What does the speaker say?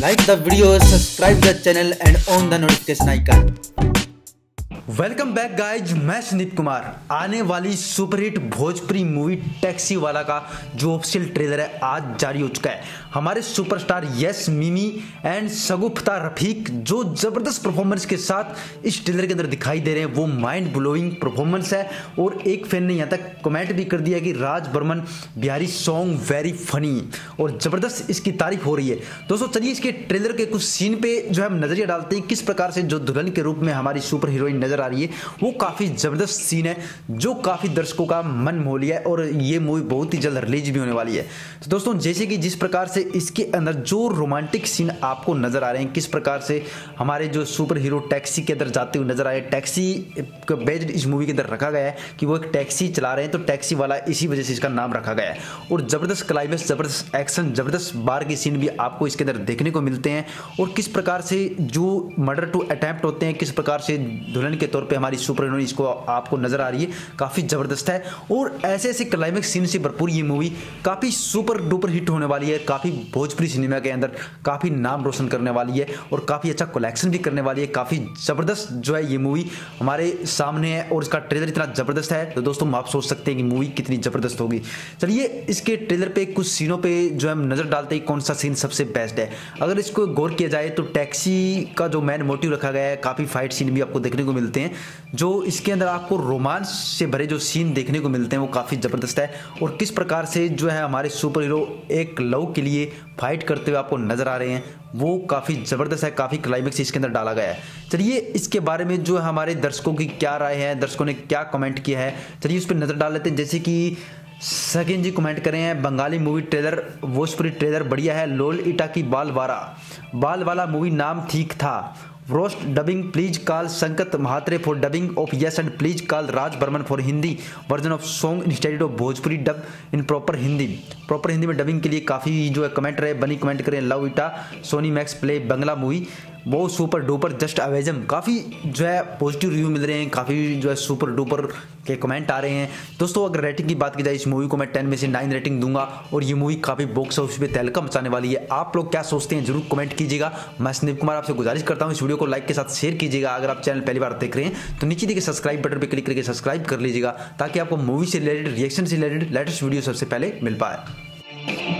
Like the video, subscribe the channel and on the notification icon. Welcome back guys मैं संदीप कुमार। आने वाली superhit Bhojpuri movie taxi वाला का जो ऑफिशियल ट्रेलर है, आज जारी हो चुका है। हमारे superstar yes Mimi and Shagufta Rafiq, जो ज़बरदस्त परफॉर्मेंस के साथ इस ट्रेलर के अंदर दिखाई दे रहे हैं, वो माइंड ब्लोइंग परफॉर्मेंस है। और एक फ़ैन ने यहाँ तक कमेंट भी कर दिया कि Raj Burman, Bihari song very funny और ज़बरदस्त इसकी तारीफ़ हो रही है। दोस्तों, चलिए इसके ट्रेलर के कुछ सीन पे जो है हम नज़रिया डालते हैं, किस प्रकार से जो दुल्हन के रूप में हमारी सुपर हीरोइन नज़र आ रही है। वो काफ़ी ज़बरदस्त सीन है, जो काफ़ी दर्शकों का मन मोह लिया है और ये मूवी बहुत ही जल्द रिलीज़ भी होने वाली है। तो दोस्तों, जैसे कि जिस प्रकार से इसके अंदर जो रोमांटिक सीन आपको नज़र आ रहे हैं, किस प्रकार से हमारे जो सुपर हीरो टैक्सी के अंदर जाते हुए नज़र आए टैक्सी बेस्ड इस मूवी के अंदर रखा गया है कि वो एक टैक्सी चला रहे हैं तो टैक्सी वाला इसी वजह से इसका नाम रखा गया है। और ज़बरदस्त क्लाइमेक्स ज़बरदस्त एक्शन ज़बरदस्त बार के सीन भी आपको इसके अंदर देखने को मिलते हैं। और किस प्रकार से जो मर्डर टू अटैम्प्ट होते हैं, किस प्रकार से दुल्हन के तौर पे हमारी सुपर हीरोइन इसको आपको नज़र आ रही है। काफ़ी ज़बरदस्त है और ऐसे ऐसे क्लाइमेक्स सीन से भरपूर ये मूवी काफ़ी सुपर डुपर हिट होने वाली है, काफ़ी भोजपुरी सिनेमा के अंदर काफ़ी नाम रोशन करने वाली है और काफ़ी अच्छा कलेक्शन भी करने वाली है। काफ़ी ज़बरदस्त जो है ये मूवी हमारे सामने है और इसका ट्रेलर इतना ज़बरदस्त है। तो दोस्तों, आप सोच सकते हैं कि मूवी कितनी ज़बरदस्त होगी। चलिए, इसके ट्रेलर पे कुछ सीनों पे जो हम नज़र डालते हैं कौन सा सीन सबसे बेस्ट है। अगर इसको गौर किया जाए तो टैक्सी का जो मैन मोटिव रखा गया है, काफ़ी फाइट सीन भी आपको देखने को मिलते हैं, जो इसके अंदर आपको रोमांस से भरे जो सीन देखने को मिलते हैं, वो काफ़ी ज़बरदस्त है। और किस प्रकार से जो है हमारे सुपर हीरो एक लव के लिए फाइट करते हुए आपको नज़र आ रहे हैं, वो काफ़ी ज़बरदस्त है, काफ़ी क्लाइमेक्स इसके अंदर डाला गया है। चलिए, इसके बारे में जो हमारे दर्शकों की क्या राय है, दर्शकों ने क्या कमेंट किया है, चलिए उस पर नज़र डाल लेते हैं। जैसे कि सेकेंड जी कमेंट करें हैं, Bengali movie trailer Bhojpuri trailer बढ़िया है, लोल इटा की बाल वारा बाल वाला मूवी नाम ठीक था roast dubbing, please call Sanket Mhatre for dubbing of Yash and please call Raj Burman for Hindi version of song instead of Bhojpuri dub in proper Hindi. Proper Hindi में डबिंग के लिए काफ़ी जो है comment रहे, बनी comment करें। Love इटा Sony Max play Bangla movie बहुत सुपर डुपर जस्ट अवेजम काफ़ी जो है पॉजिटिव रिव्यू मिल रहे हैं, काफ़ी जो है सुपर डुपर के कमेंट आ रहे हैं। दोस्तों, अगर रेटिंग की बात की जाए, इस मूवी को मैं टेन में से नाइन रेटिंग दूँगा और ये मूवी काफ़ी बॉक्स ऑफ़िस पे तहलका मचाने वाली है। आप लोग क्या सोचते हैं, ज़रूर कमेंट कीजिएगा। मैं संदीप कुमार आपसे गुजारिश करता हूँ, इस वीडियो को लाइक के साथ शेयर कीजिएगा। अगर आप चैनल पहली बार देख रहे हैं तो नीचे देखिए सब्सक्राइब बटन पर क्लिक करके सब्सक्राइब कर लीजिएगा, ताकि आपको मूवी से रिलेटेड रिएक्शन से रिलेटेड लेटेस्ट वीडियो सबसे पहले मिल पाए।